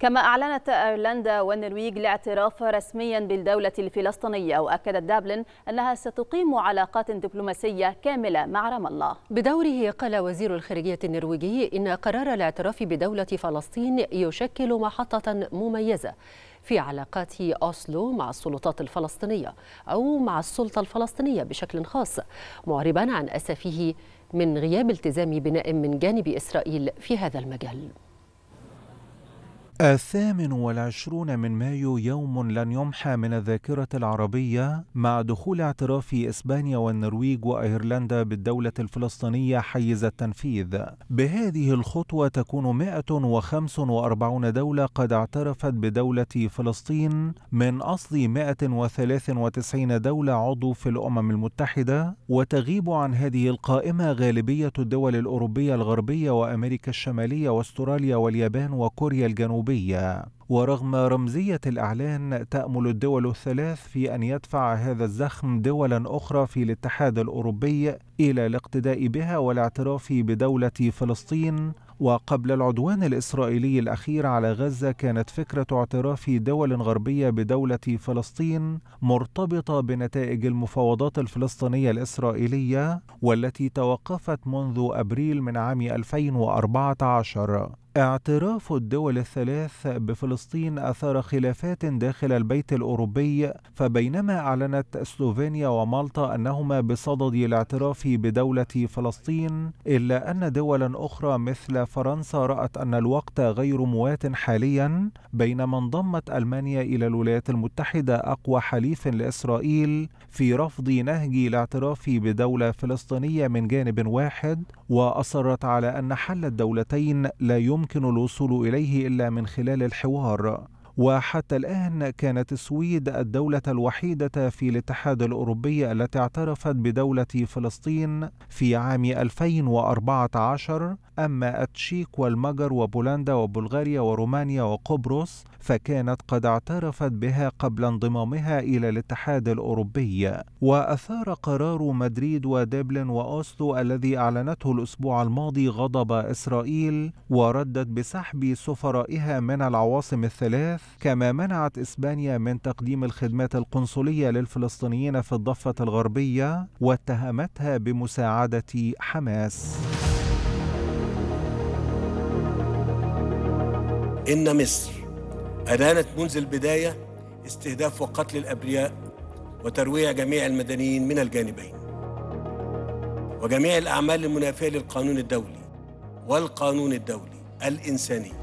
كما أعلنت أيرلندا والنرويج الاعتراف رسميا بالدولة الفلسطينية وأكدت دابلن أنها ستقيم علاقات دبلوماسية كاملة مع رام الله. بدوره قال وزير الخارجية النرويجي إن قرار الاعتراف بدولة فلسطين يشكل محطة مميزة في علاقات أوسلو مع السلطات الفلسطينية أو مع السلطة الفلسطينية بشكل خاص معربا عن أسفه من غياب التزام بناء من جانب إسرائيل في هذا المجال. الثامن والعشرون من مايو يوم لن يمحى من الذاكرة العربية مع دخول اعتراف إسبانيا والنرويج وأيرلندا بالدولة الفلسطينية حيز التنفيذ. بهذه الخطوة تكون 145 دولة قد اعترفت بدولة فلسطين من أصل 193 دولة عضو في الأمم المتحدة وتغيب عن هذه القائمة غالبية الدول الأوروبية الغربية وأمريكا الشمالية وأستراليا واليابان وكوريا الجنوبية الغربية ورغم رمزية الإعلان تأمل الدول الثلاث في أن يدفع هذا الزخم دولا أخرى في الاتحاد الأوروبي إلى الاقتداء بها والاعتراف بدولة فلسطين. وقبل العدوان الإسرائيلي الأخير على غزة كانت فكرة اعتراف دول غربية بدولة فلسطين مرتبطة بنتائج المفاوضات الفلسطينية الإسرائيلية والتي توقفت منذ أبريل من عام 2014 اعتراف الدول الثلاث بفلسطين أثار خلافات داخل البيت الأوروبي فبينما أعلنت سلوفينيا ومالطا أنهما بصدد الاعتراف بدولة فلسطين إلا أن دولا أخرى مثل فرنسا رأت أن الوقت غير موات حاليا بينما انضمت ألمانيا إلى الولايات المتحدة أقوى حليف لإسرائيل في رفض نهج الاعتراف بدولة فلسطينية من جانب واحد وأصرت على أن حل الدولتين لا يمكن يمكن الوصول إليه إلا من خلال الحوار. وحتى الآن كانت السويد الدولة الوحيدة في الاتحاد الأوروبي التي اعترفت بدولة فلسطين في عام 2014 أما التشيك والمجر وبولندا وبلغاريا ورومانيا وقبرص فكانت قد اعترفت بها قبل انضمامها إلى الاتحاد الأوروبي. وأثار قرار مدريد ودبلن وأوسلو الذي أعلنته الأسبوع الماضي غضب إسرائيل وردت بسحب سفرائها من العواصم الثلاث كما منعت إسبانيا من تقديم الخدمات القنصلية للفلسطينيين في الضفة الغربية واتهمتها بمساعدة حماس. إن مصر أدانت منذ البداية استهداف وقتل الأبرياء وترويع جميع المدنيين من الجانبين وجميع الأعمال المنافية للقانون الدولي والقانون الدولي الإنساني.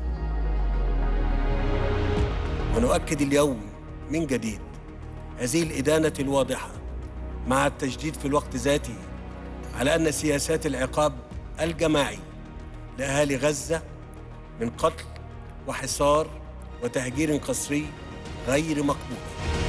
ونؤكد اليوم من جديد هذه الإدانة الواضحة مع التجديد في الوقت ذاته على أن سياسات العقاب الجماعي لأهالي غزة من قتل وحصار وتهجير قسري غير مقبول.